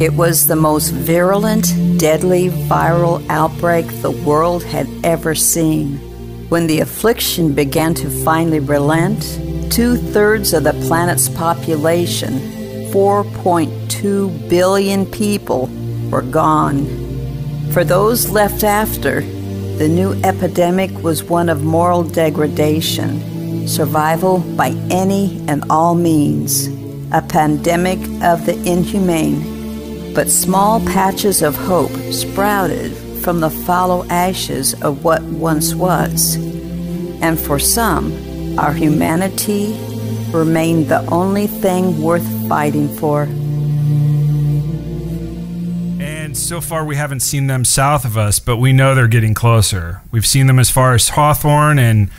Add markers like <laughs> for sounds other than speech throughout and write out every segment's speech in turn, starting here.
It was the most virulent, deadly viral outbreak the world had ever seen. When the affliction began to finally relent, two thirds of the planet's population, 4.2 billion people, were gone. For those left after, the new epidemic was one of moral degradation, survival by any and all means, a pandemic of the inhumane. But small patches of hope sprouted from the fallow ashes of what once was. And for some, our humanity remained the only thing worth fighting for. And so far, we haven't seen them south of us, but we know they're getting closer. We've seen them as far as Hawthorne, and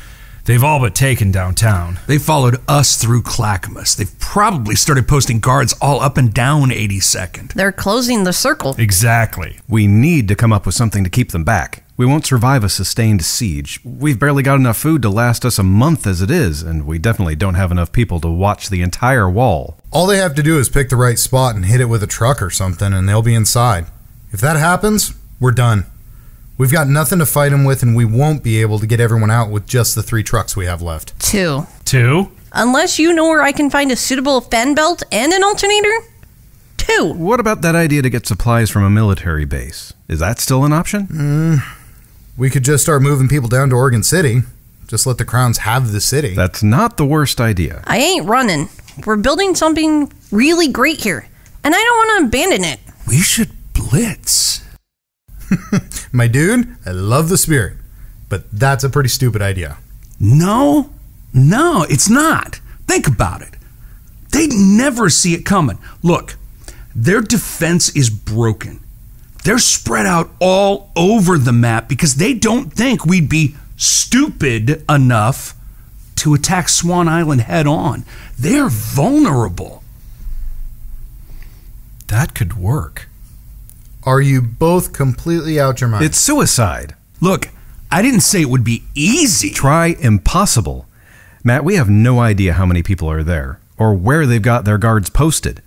they've all but taken downtown. They followed us through Clackamas. They've probably started posting guards all up and down 82nd. They're closing the circle. Exactly. We need to come up with something to keep them back. We won't survive a sustained siege. We've barely got enough food to last us a month as it is, and we definitely don't have enough people to watch the entire wall. All they have to do is pick the right spot and hit it with a truck or something, and they'll be inside. If that happens, we're done. We've got nothing to fight them with, and we won't be able to get everyone out with just the three trucks we have left. Two. Two? Unless you know where I can find a suitable fan belt and an alternator. Two. What about that idea to get supplies from a military base? Is that still an option? Mm, we could just start moving people down to Oregon City. Just let the Crowns have the city. That's not the worst idea. I ain't running. We're building something really great here, and I don't want to abandon it. We should blitz. <laughs> My dude, I love the spirit, but that's a pretty stupid idea. No, no, it's not. Think about it. They'd never see it coming. Look, their defense is broken. They're spread out all over the map because they don't think we'd be stupid enough to attack Swan Island head on. They're vulnerable. That could work. Are you both completely out your mind? It's suicide. Look, I didn't say it would be easy. Try impossible. Matt, we have no idea how many people are there or where they've got their guards posted.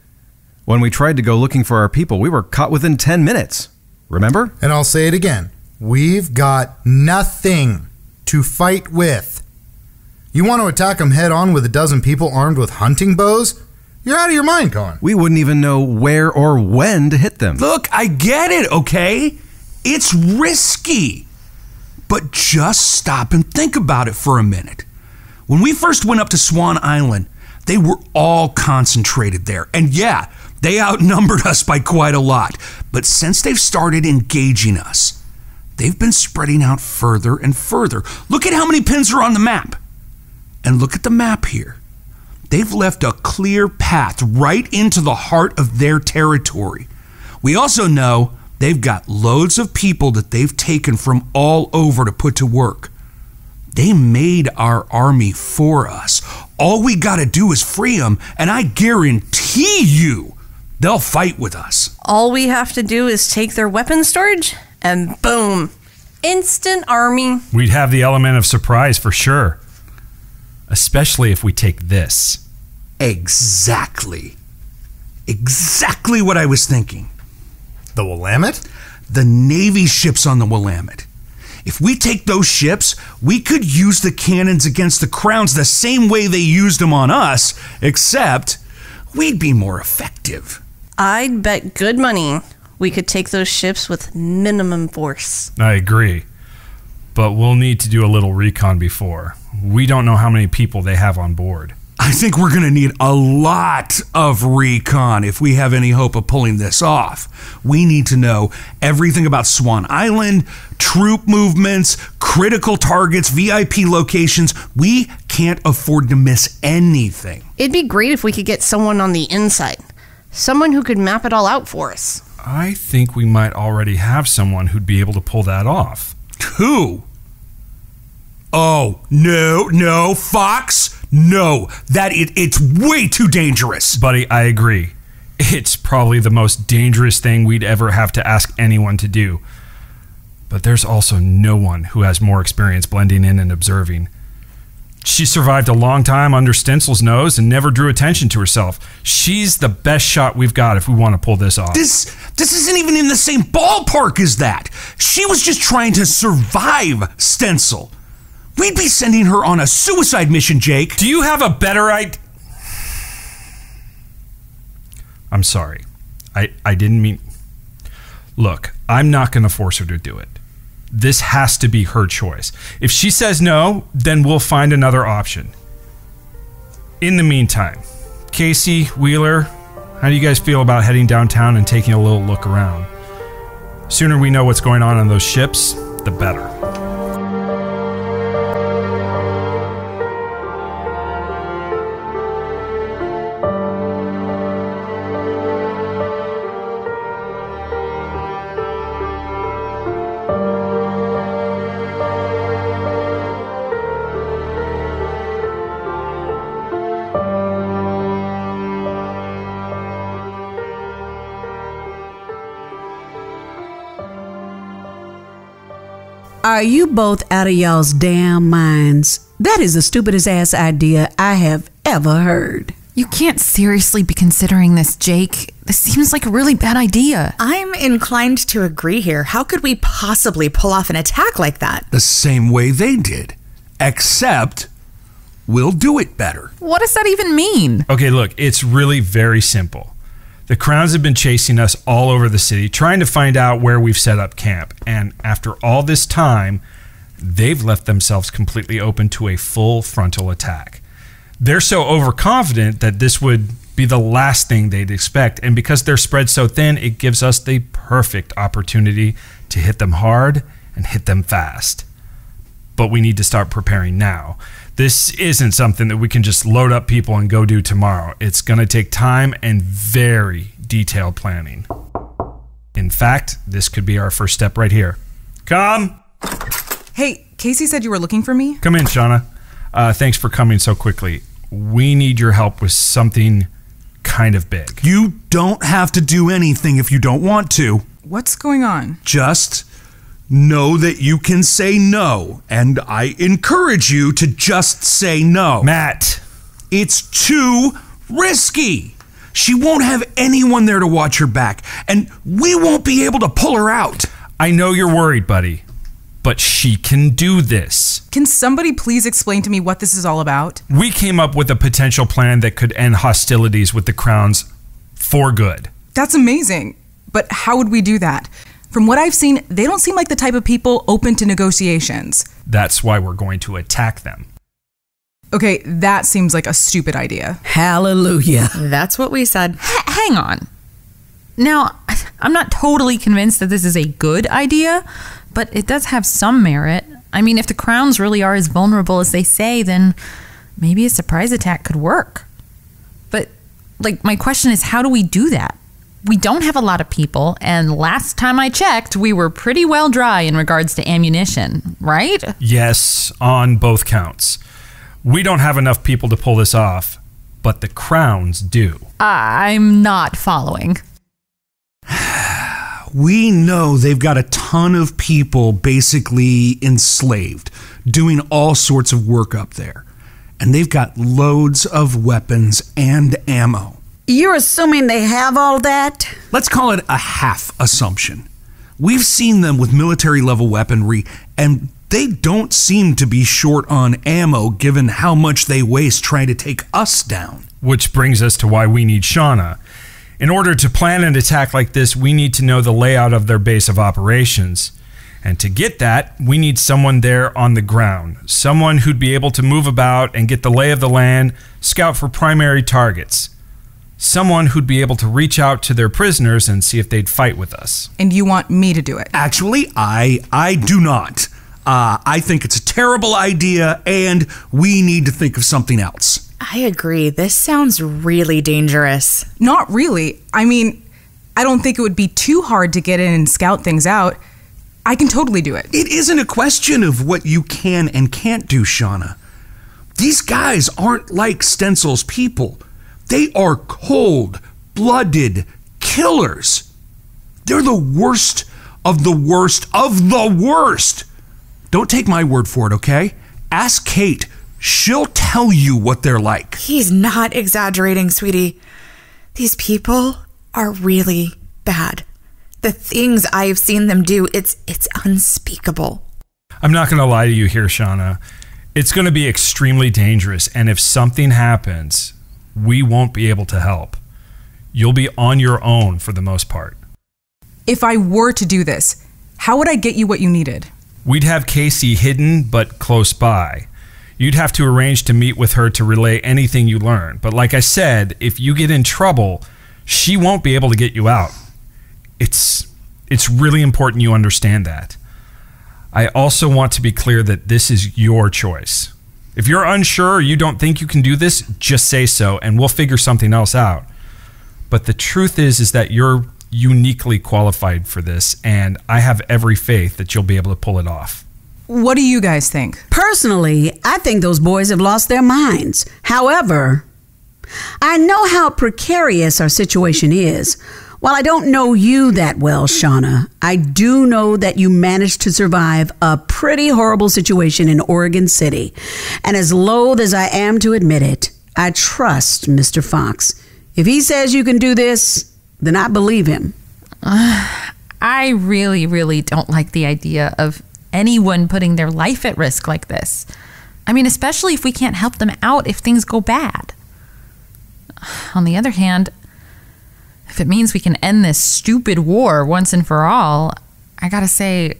When we tried to go looking for our people, we were caught within 10 minutes. Remember? And I'll say it again. We've got nothing to fight with. You want to attack them head on with a dozen people armed with hunting bows? You're out of your mind, Cohen. We wouldn't even know where or when to hit them. Look, I get it, okay? It's risky. But just stop and think about it for a minute. When we first went up to Swan Island, they were all concentrated there. And yeah, they outnumbered <laughs> us by quite a lot. But since they've started engaging us, they've been spreading out further and further. Look at how many pins are on the map. And look at the map here. They've left a clear path right into the heart of their territory. We also know they've got loads of people that they've taken from all over to put to work. They made our army for us. All we got to do is free them, and I guarantee you they'll fight with us. All we have to do is take their weapon storage, and boom, instant army. We'd have the element of surprise for sure. Especially if we take this. Exactly. Exactly what I was thinking. The Willamette? The Navy ships on the Willamette. If we take those ships, we could use the cannons against the Crowns the same way they used them on us, except we'd be more effective. I'd bet good money we could take those ships with minimum force. I agree. But we'll need to do a little recon before. We don't know how many people they have on board. I think we're going to need a lot of recon if we have any hope of pulling this off. We need to know everything about Swan Island, troop movements, critical targets, VIP locations. We can't afford to miss anything. It'd be great if we could get someone on the inside, someone who could map it all out for us. I think we might already have someone who'd be able to pull that off. Who? Oh, no, no, Fox? No, that it, it's way too dangerous. Buddy, I agree. It's probably the most dangerous thing we'd ever have to ask anyone to do. But there's also no one who has more experience blending in and observing. She survived a long time under Stencil's nose and never drew attention to herself. She's the best shot we've got if we want to pull this off. This this isn't even in the same ballpark as that. She was just trying to survive Stencil. We'd be sending her on a suicide mission, Jake. Do you have a better idea? I'm sorry. I, I didn't mean. Look, I'm not going to force her to do it. This has to be her choice. If she says no, then we'll find another option. In the meantime, Casey, Wheeler, how do you guys feel about heading downtown and taking a little look around? Sooner we know what's going on on those ships, the better. Are you both out of y'all's damn minds? That is the stupidest ass idea I have ever heard. You can't seriously be considering this, Jake. This seems like a really bad idea. I'm inclined to agree here. How could we possibly pull off an attack like that? The same way they did. Except we'll do it better. What does that even mean? Okay, look, it's really very simple. The Crowns have been chasing us all over the city, trying to find out where we've set up camp. And after all this time, they've left themselves completely open to a full frontal attack. They're so overconfident that this would be the last thing they'd expect. And because they're spread so thin, it gives us the perfect opportunity to hit them hard and hit them fast. But we need to start preparing now. This isn't something that we can just load up people and go do tomorrow. It's going to take time and very detailed planning. In fact, this could be our first step right here. Come. Hey, Casey said you were looking for me? Come in, Shauna. Uh, thanks for coming so quickly. We need your help with something kind of big. You don't have to do anything if you don't want to. What's going on? Just know that you can say no, and I encourage you to just say no. Matt. It's too risky. She won't have anyone there to watch her back, and we won't be able to pull her out. I know you're worried, buddy, but she can do this. Can somebody please explain to me what this is all about? We came up with a potential plan that could end hostilities with the Crowns for good. That's amazing. But how would we do that? From what I've seen, they don't seem like the type of people open to negotiations. That's why we're going to attack them. Okay, that seems like a stupid idea. Hallelujah. That's what we said. H- hang on. Now, <laughs> I'm not totally convinced that this is a good idea, but it does have some merit. I mean, if the crowns really are as vulnerable as they say, then maybe a surprise attack could work. But, like, my question is how do we do that? We don't have a lot of people, and last time I checked, we were pretty well dry in regards to ammunition, right? Yes, on both counts. We don't have enough people to pull this off, but the Crowns do. I'm not following. <sighs> We know they've got a ton of people basically enslaved, doing all sorts of work up there. And they've got loads of weapons and ammo. You're assuming they have all that? Let's call it a half assumption. We've seen them with military level weaponry, and they don't seem to be short on ammo given how much they waste trying to take us down. Which brings us to why we need Shauna. In order to plan an attack like this, we need to know the layout of their base of operations. And to get that, we need someone there on the ground. Someone who'd be able to move about and get the lay of the land, scout for primary targets. Someone who'd be able to reach out to their prisoners and see if they'd fight with us. And you want me to do it? Actually, I I do not. Uh, I think it's a terrible idea, and we need to think of something else. I agree. This sounds really dangerous. Not really. I mean, I don't think it would be too hard to get in and scout things out. I can totally do it. It isn't a question of what you can and can't do, Shauna. These guys aren't like Stencil's people. They are cold blooded killers. They're the worst of the worst of the worst. Don't take my word for it, okay? Ask Kate. She'll tell you what they're like. He's not exaggerating, sweetie. These people are really bad. The things I've seen them do, it's it's unspeakable. I'm not going to lie to you here, Shauna. It's going to be extremely dangerous, and if something happens, we won't be able to help. You'll be on your own for the most part. If I were to do this, how would I get you what you needed? We'd have Casey hidden but close by. You'd have to arrange to meet with her to relay anything you learn. But like I said, if you get in trouble, she won't be able to get you out. It's it's really important you understand that. I also want to be clear that this is your choice. If you're unsure or you don't think you can do this, just say so and we'll figure something else out. But the truth is is that you're uniquely qualified for this and I have every faith that you'll be able to pull it off. What do you guys think? Personally, I think those boys have lost their minds. However, I know how precarious our situation is. While I don't know you that well, Shauna, I do know that you managed to survive a pretty horrible situation in Oregon City. And as loath as I am to admit it, I trust Mr. Fox. If he says you can do this, then I believe him. <sighs> I really, really don't like the idea of anyone putting their life at risk like this. I mean, especially if we can't help them out if things go bad. <sighs> On the other hand, if it means we can end this stupid war once and for all, I gotta say,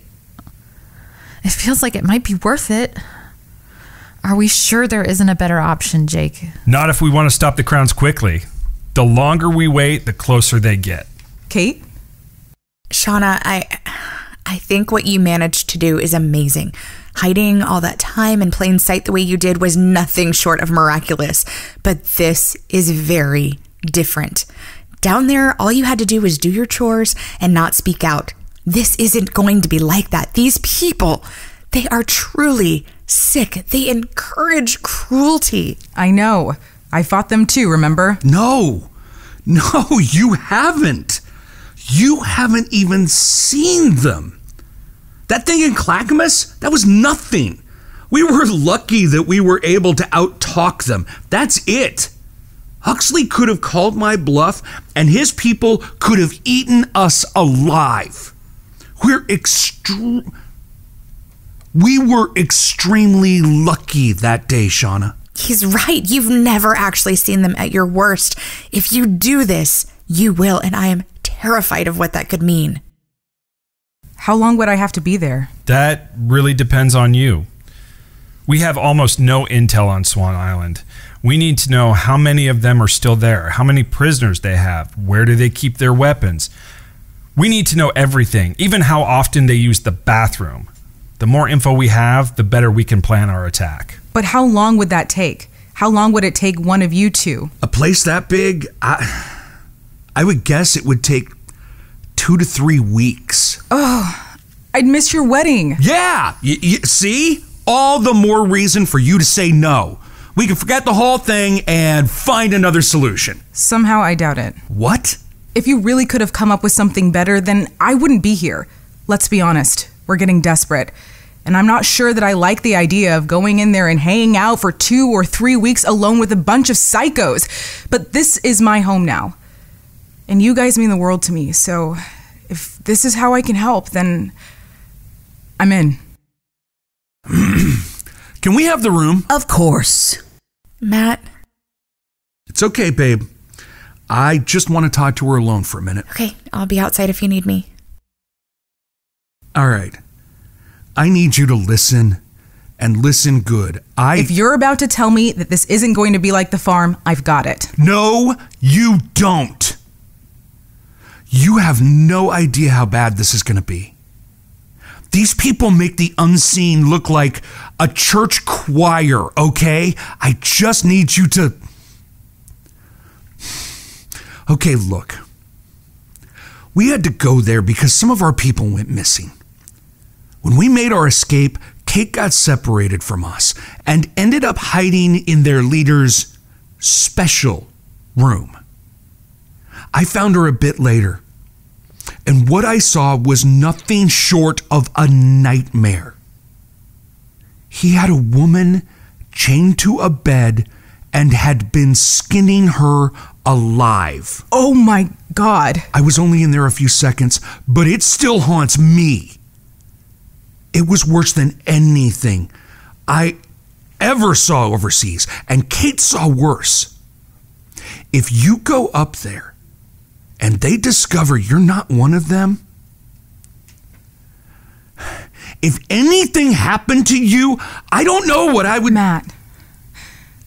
it feels like it might be worth it. Are we sure there isn't a better option, Jake? Not if we want to stop the crowns quickly. The longer we wait, the closer they get. Kate? Shauna, I I think what you managed to do is amazing. Hiding all that time in plain sight the way you did was nothing short of miraculous. But this is very different. Down there, all you had to do was do your chores and not speak out. This isn't going to be like that. These people, they are truly sick. They encourage cruelty. I know. I fought them too, remember? No, no, you haven't. You haven't even seen them. That thing in Clackamas, that was nothing. We were lucky that we were able to outtalk them. That's it. Huxley could have called my bluff, and his people could have eaten us alive. We're extreme. We were extremely lucky that day, Shauna. He's right. You've never actually seen them at your worst. If you do this, you will, and I am terrified of what that could mean. How long would I have to be there? That really depends on you. We have almost no intel on Swan Island. We need to know how many of them are still there, how many prisoners they have, where do they keep their weapons. We need to know everything, even how often they use the bathroom. The more info we have, the better we can plan our attack. But how long would that take? How long would it take one of you two? A place that big, I, I would guess it would take two to three weeks. Oh, I'd miss your wedding. Yeah, y- y- see? All the more reason for you to say no. We can forget the whole thing and find another solution. Somehow I doubt it. What? If you really could have come up with something better, then I wouldn't be here. Let's be honest, we're getting desperate. And I'm not sure that I like the idea of going in there and hanging out for two or three weeks alone with a bunch of psychos. But this is my home now. And you guys mean the world to me, so if this is how I can help, then I'm in. <clears throat> Can we have the room? Of course. Matt, It's okay, babe. I just want to talk to her alone for a minute. okay, I'll be outside if you need me. All right. I need you to listen and listen good. I If you're about to tell me that this isn't going to be like the farm, I've got it. No, you don't. You have no idea how bad this is going to be. These people make the unseen look like a church choir, okay? I just need you to. Okay, look. We had to go there because some of our people went missing. When we made our escape, Kate got separated from us and ended up hiding in their leader's special room. I found her a bit later, and what I saw was nothing short of a nightmare. He had a woman chained to a bed and had been skinning her alive. Oh my god. I was only in there a few seconds, but it still haunts me. It was worse than anything I ever saw overseas, and Kate saw worse. If you go up there and they discover you're not one of them, if anything happened to you, I don't know what I would. Matt,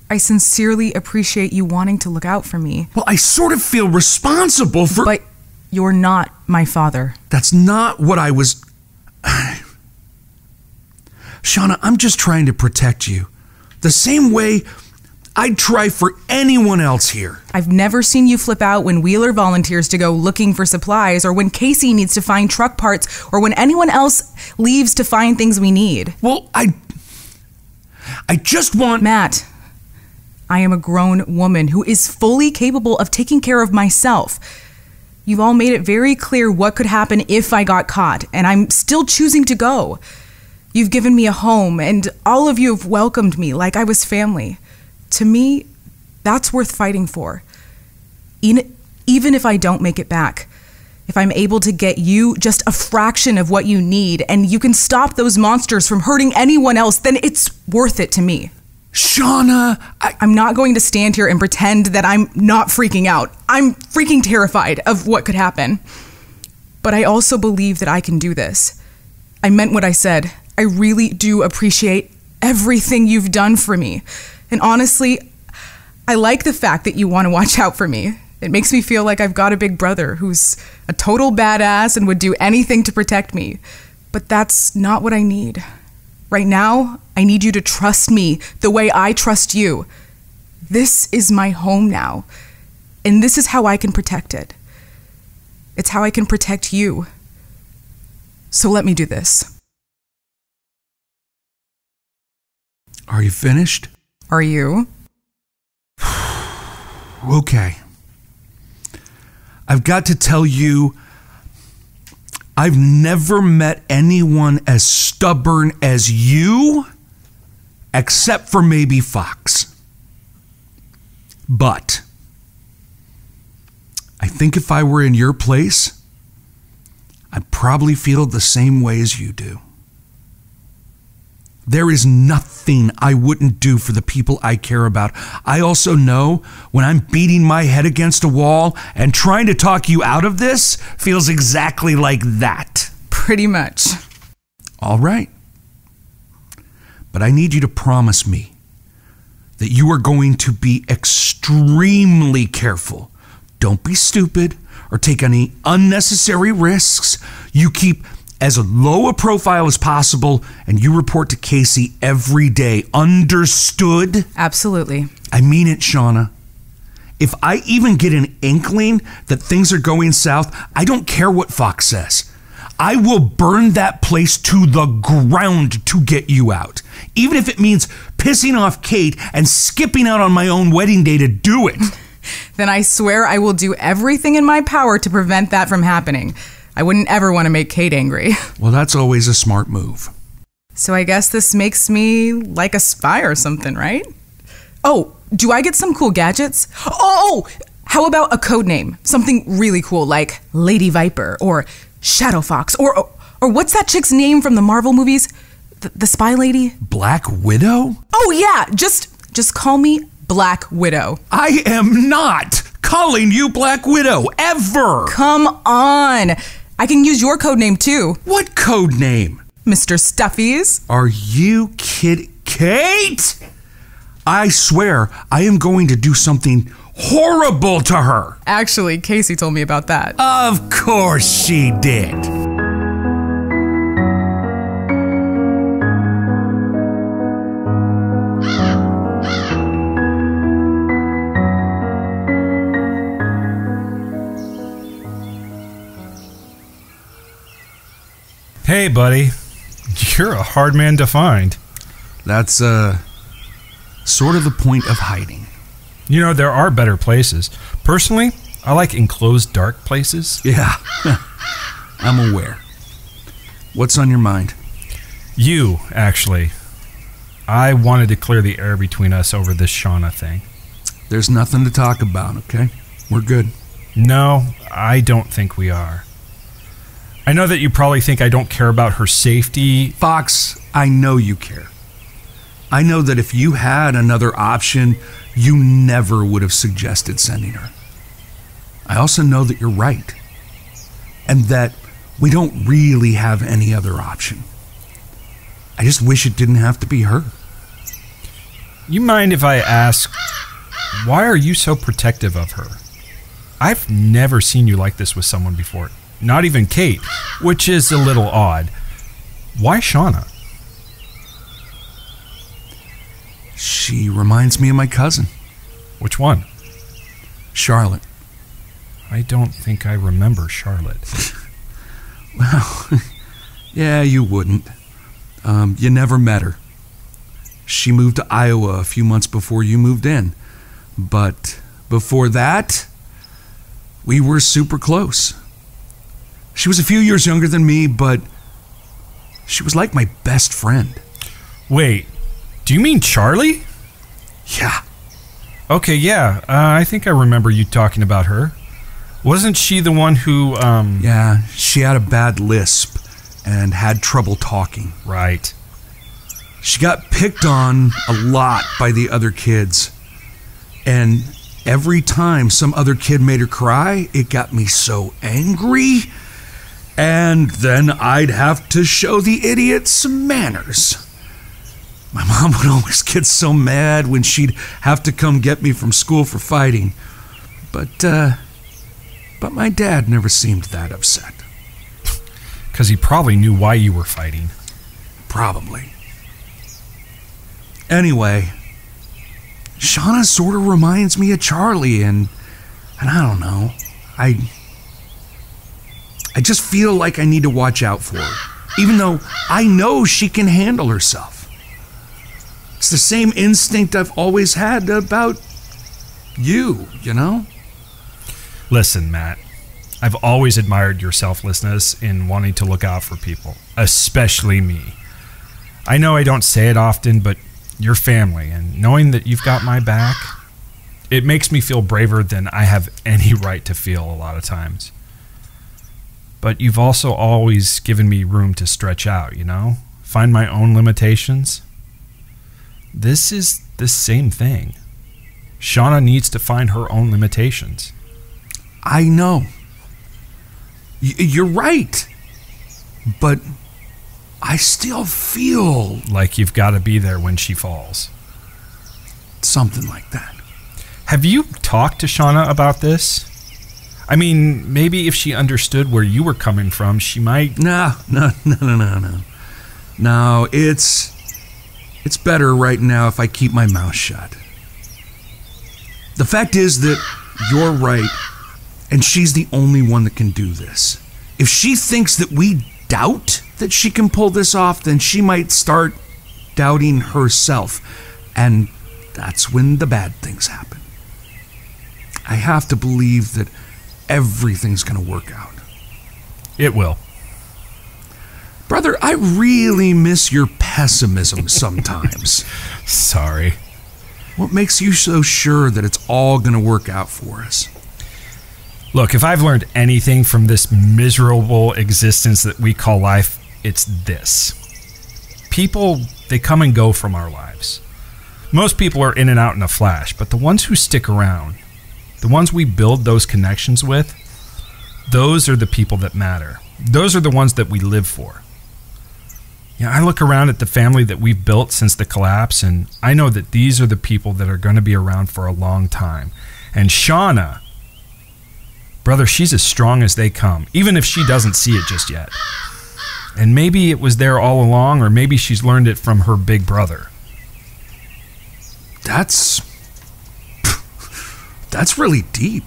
I sincerely appreciate you wanting to look out for me. Well, I sort of feel responsible for. But you're not my father. That's not what I was. <sighs> Shauna, I'm just trying to protect you. The same way I'd try for anyone else here. I've never seen you flip out when Wheeler volunteers to go looking for supplies, or when Casey needs to find truck parts, or when anyone else leaves to find things we need. Well, I. I just want. Matt, I am a grown woman who is fully capable of taking care of myself. You've all made it very clear what could happen if I got caught, and I'm still choosing to go. You've given me a home, and all of you have welcomed me like I was family. To me, that's worth fighting for. Even if I don't make it back, if I'm able to get you just a fraction of what you need and you can stop those monsters from hurting anyone else, then it's worth it to me. Shauna, I- I'm not going to stand here and pretend that I'm not freaking out. I'm freaking terrified of what could happen. But I also believe that I can do this. I meant what I said. I really do appreciate everything you've done for me. And honestly, I like the fact that you want to watch out for me. It makes me feel like I've got a big brother who's a total badass and would do anything to protect me. But that's not what I need. Right now, I need you to trust me the way I trust you. This is my home now, and this is how I can protect it. It's how I can protect you. So let me do this. Are you finished? Are you? <sighs> Okay. I've got to tell you, I've never met anyone as stubborn as you, except for maybe Fox. But I think if I were in your place, I'd probably feel the same way as you do. There is nothing I wouldn't do for the people I care about. I also know when I'm beating my head against a wall and trying to talk you out of this feels exactly like that. Pretty much. All right. But I need you to promise me that you are going to be extremely careful. Don't be stupid or take any unnecessary risks. You keep as low a profile as possible and you report to Casey every day. Understood? Absolutely. I mean it, Shauna. If I even get an inkling that things are going south, I don't care what Fox says. I will burn that place to the ground to get you out. Even if it means pissing off Kate and skipping out on my own wedding day to do it. <laughs> Then I swear I will do everything in my power to prevent that from happening. I wouldn't ever want to make Kate angry. <laughs> Well, that's always a smart move. So I guess this makes me like a spy or something, right? Oh, do I get some cool gadgets? Oh, how about a code name? Something really cool like Lady Viper or Shadow Fox or or, what's that chick's name from the Marvel movies? The, the spy lady? Black Widow? Oh yeah, just just call me Black Widow. I am not calling you Black Widow ever. Come on. I can use your code name too. What code name? Mr. Stuffies. Are you kidding? Kate! I swear I am going to do something horrible to her. Actually, Casey told me about that. Of course she did. Hey, buddy. You're a hard man to find. That's uh sort of the point of hiding. You know, there are better places. Personally, I like enclosed dark places. Yeah. <laughs> I'm aware. What's on your mind? You, actually. I wanted to clear the air between us over this Shauna thing. There's nothing to talk about, okay? We're good. No, I don't think we are. I know that you probably think I don't care about her safety. Fox, I know you care. I know that if you had another option, you never would have suggested sending her. I also know that you're right. And that we don't really have any other option. I just wish it didn't have to be her. You mind if I ask, why are you so protective of her? I've never seen you like this with someone before. Not even Kate, which is a little odd. Why Shauna? She reminds me of my cousin, Which one? Charlotte. I don't think I remember Charlotte. <laughs> Well, <laughs> yeah, you wouldn't. Um, you never met her. She moved to Iowa a few months before you moved in. But before that, we were super close. She was a few years younger than me, but she was like my best friend. Wait, do you mean Charlie? Yeah. Okay, yeah. Uh, I think I remember you talking about her. Wasn't she the one who, um. Yeah, she had a bad lisp and had trouble talking. Right. She got picked on a lot by the other kids. And every time some other kid made her cry, it got me so angry. And then I'd have to show the idiot some manners. My mom would <laughs> always get so mad when she'd have to come get me from school for fighting. But, uh, but my dad never seemed that upset. Because he probably knew why you were fighting. Probably. Anyway, Shauna sort of reminds me of Charlie, and and I don't know. I I just feel like I need to watch out for her, even though I know she can handle herself. It's the same instinct I've always had about you, you know? Listen, Matt, I've always admired your selflessness in wanting to look out for people, especially me. I know I don't say it often, but your family and knowing that you've got my back, it makes me feel braver than I have any <laughs> right to feel a lot of times. But you've also always given me room to stretch out, you know? Find my own limitations. This is the same thing. Shauna needs to find her own limitations. I know. Y- you're right. But I still feel Like you've got to be there when she falls. something like that. Have you talked to Shauna about this? I mean, maybe if she understood where you were coming from, she might. No, no, no, no, no, no. No, it's it's better right now if I keep my mouth shut. The fact is that you're right, and she's the only one that can do this. If she thinks that we doubt that she can pull this off, then she might start doubting herself, and that's when the bad things happen. I have to believe that everything's going to work out. It will. Brother, I really miss your pessimism sometimes. <laughs> Sorry. what makes you so sure that it's all going to work out for us? Look, if I've learned anything from this miserable existence that we call life, it's this. People, they come and go from our lives. Most people are in and out in a flash, but the ones who stick around, the ones we build those connections with, those are the people that matter. Those are the ones that we live for. Yeah, I look around at the family that we've built since the collapse, and I know that these are the people that are going to be around for a long time. And Shauna, brother, she's as strong as they come, even if she doesn't see it just yet. And maybe it was there all along, or maybe she's learned it from her big brother. That's That's really deep.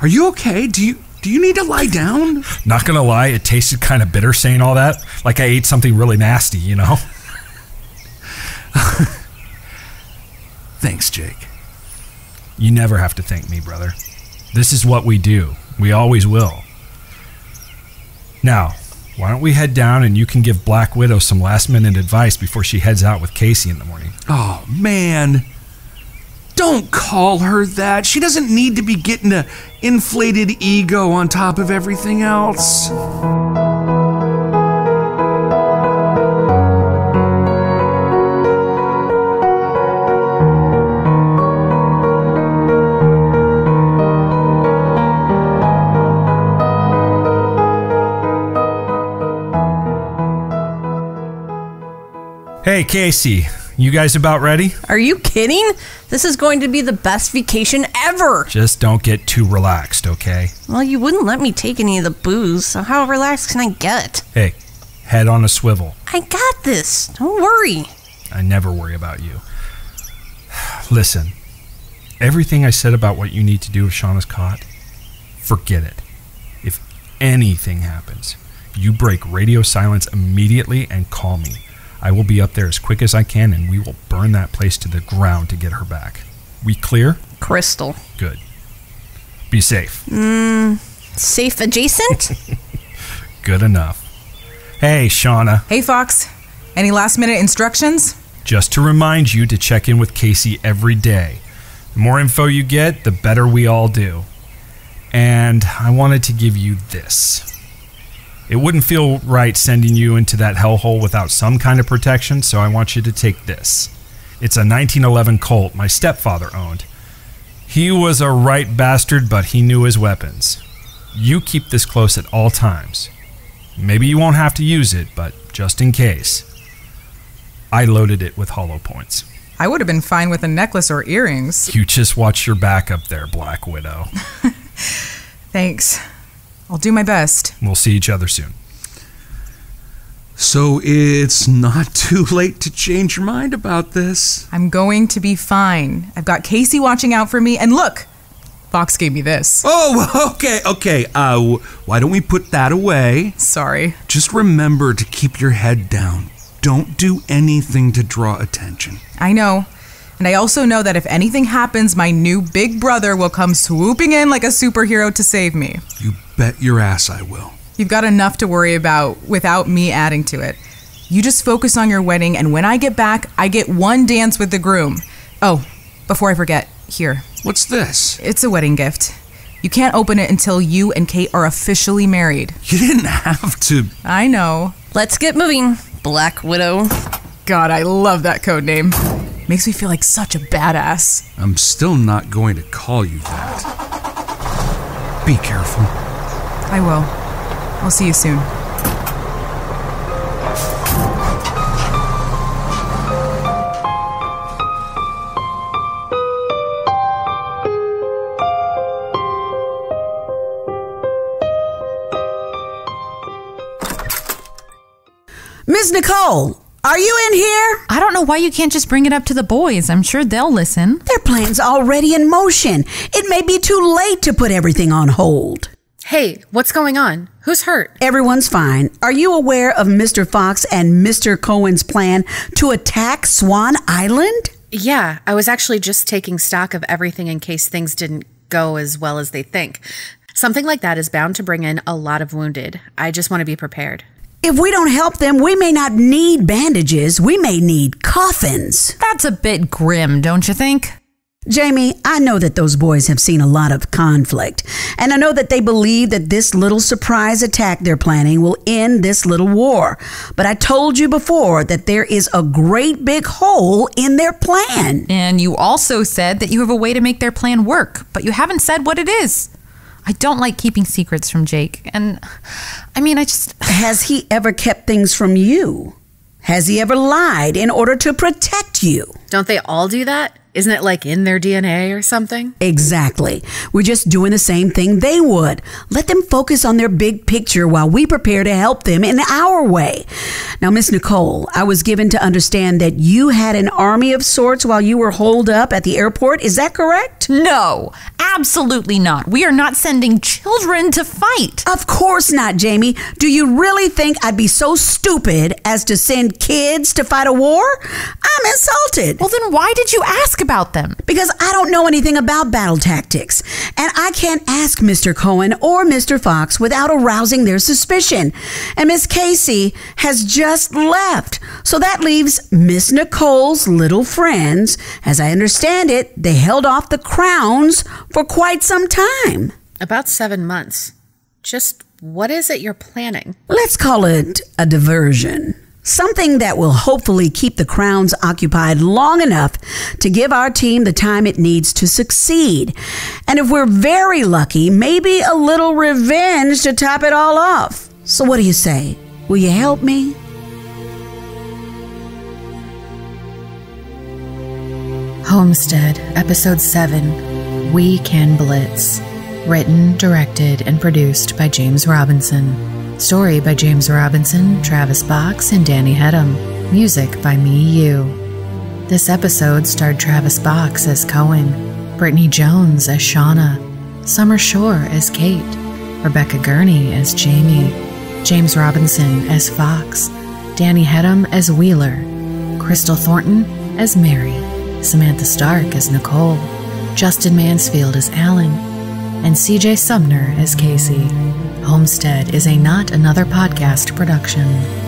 Are you okay? Do you do you need to lie down? Not gonna lie, it tasted kind of bitter saying all that. Like I ate something really nasty, you know? <laughs> Thanks, Jake. You never have to thank me, brother. This is what we do. We always will. Now, Why don't we head down and you can give Black Widow some last minute advice before she heads out with Casey in the morning? Oh, man. Don't call her that. She doesn't need to be getting an inflated ego on top of everything else. Hey, Casey, you guys about ready? Are you kidding? This is going to be the best vacation ever. Just don't get too relaxed, okay? Well, you wouldn't let me take any of the booze, so how relaxed can I get? Hey, head on a swivel. I got this. Don't worry. I never worry about you. <sighs> Listen, everything I said about what you need to do if Shauna's caught, forget it. If anything happens, you break radio silence immediately and call me. I will be up there as quick as I can and we will burn that place to the ground to get her back. We clear? Crystal. Good. Be safe. Mm, safe adjacent? <laughs> Good enough. Hey, Shauna. Hey, Fox. Any last minute instructions? Just to remind you to check in with Casey every day. The more info you get, the better we all do. And I wanted to give you this. It wouldn't feel right sending you into that hellhole without some kind of protection, so I want you to take this. It's a 1911 Colt my stepfather owned. He was a right bastard, but he knew his weapons. You keep this close at all times. Maybe you won't have to use it, but just in case. I loaded it with hollow points. I would have been fine with a necklace or earrings. You just watch your back up there, Black Widow. <laughs> Thanks. I'll do my best. We'll see each other soon. So it's not <laughs> too late to change your mind about this. I'm going to be fine. I've got Casey watching out for me, and look, Fox gave me this. Oh, <laughs> okay, okay. Uh, why don't we put that away? Sorry. Just remember to keep your head down. Don't do anything to draw attention. I know. And I also know that if anything happens, my new big brother will come swooping in like a superhero to save me. You bet your ass I will. You've got enough to worry about without me adding to it. You just focus on your wedding, and when I get back, I get one dance with the groom. Oh, before I forget, here. What's this? It's a wedding gift. You can't open it until you and Kate are officially married. You didn't have to. I know. Let's get moving, Black Widow. God, I love that code name. Makes me feel like such a badass. I'm still not going to call you that. Be careful. I will. I'll see you soon. Miss Nicole, are you in here? I don't know why you can't just bring it up to the boys. I'm sure they'll listen. Their plan's already in motion. It may be too late to put everything on hold. Hey, what's going on? Who's hurt? Everyone's fine. Are you aware of Mr. Fox and Mr. Cohen's plan to attack Swan Island? Yeah, I was actually just taking stock of everything in case things didn't go as well as they think. Something like that is bound to bring in a lot of wounded. I just want to be prepared. If we don't help them, we may not need bandages. We may need coffins. That's a bit grim, don't you think? Jamie, I know that those boys have seen a lot of conflict, and I know that they believe that this little surprise attack they're planning will end this little war. But I told you before that there is a great big hole in their plan. And you also said that you have a way to make their plan work, but you haven't said what it is. I don't like keeping secrets from Jake, and I mean, I just. <sighs> Has he ever kept things from you? Has he ever lied in order to protect you? Don't they all do that? Isn't it like in their DNA or something? Exactly. We're just doing the same thing they would. Let them focus on their big picture while we prepare to help them in our way. Now, Miss Nicole, I was given to understand that you had an army of sorts while you were holed up at the airport. Is that correct? No, absolutely not. We are not sending children to fight. Of course not, Jamie. Do you really think I'd be so stupid as to send kids to fight a war? I'm insulted. Well, then why did you ask about them? Because I don't know anything about battle tactics, and I can't ask Mr. Cohen or Mr. Fox without arousing their suspicion. And Miss Casey has just left, so that leaves Miss Nicole's little friends. As I understand it, they held off the crowns for quite some time. About seven months. Just what is it you're planning? Let's call it a diversion. Something that will hopefully keep the crowns occupied long enough to give our team the time it needs to succeed. And if we're very lucky, maybe a little revenge to top it all off. So, what do you say? Will you help me? Homestead, Episode 7 We Can Blitz. Written, directed, and produced by James Robinson. Story by James Robinson, Travis Box, and Danny Hedham. Music by Me You. This episode starred Travis Box as Cohen, Brittany Jones as Shauna, Summer Shore as Kate, Rebecca Gurney as Jamie, James Robinson as Fox, Danny Hedham as Wheeler, Crystal Thornton as Mary, Samantha Stark as Nicole, Justin Mansfield as Alan, and CJ Sumner as Casey. Homestead is a Not Another Podcast production.